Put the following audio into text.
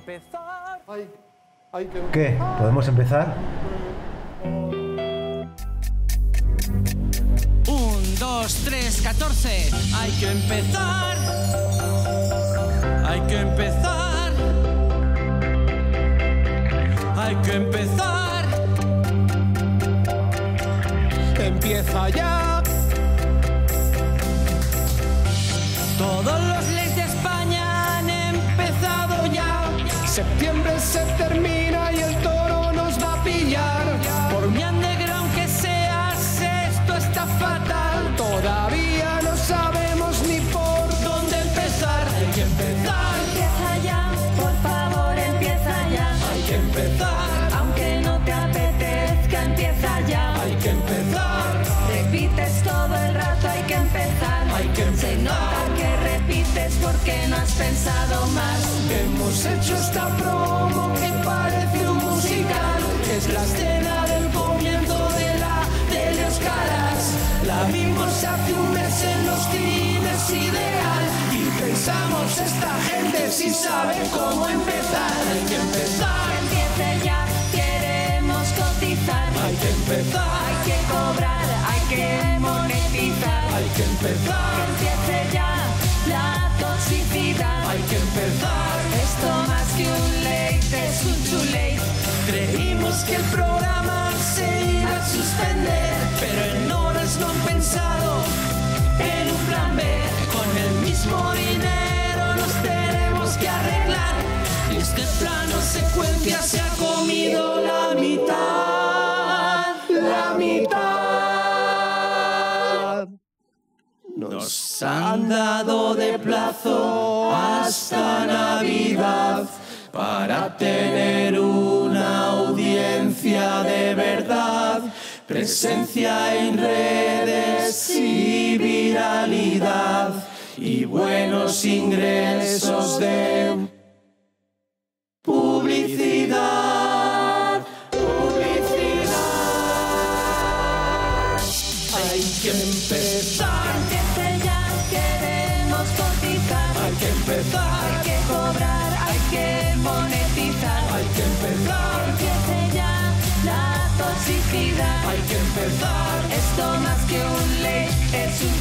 empezar. ¿Qué? ¿Podemos empezar? Un, dos, tres, catorce. Hay que empezar. Hay que empezar. Hay que empezar. Empieza ya. Pensado más. Hemos hecho esta promo que parece un musical. Es la escena del comienzo de la tele Oscaras. La vimos hace un mes en los cines ideal. Y pensamos, esta gente sí sabe cómo empezar. Hay que empezar. Que empiece ya, queremos cotizar. Hay que empezar. Hay que cobrar, hay que monetizar. Hay que Que empezar. empiece ya la toxicidad. Hay que empezar. Esto más que un late es un too late. Creímos que el programa se iba a suspender, pero en horas no han pensado en un plan B. Con el mismo Nos han dado de plazo hasta Navidad para tener una audiencia de verdad, presencia en redes y viralidad y buenos ingresos de publicidad. Publicidad. Hay que empezar. Queremos cotizar. Hay que empezar, Hay que cobrar, hay que monetizar. hay que empezar, empiece ya la toxicidad. hay que empezar, Esto más que un late es un.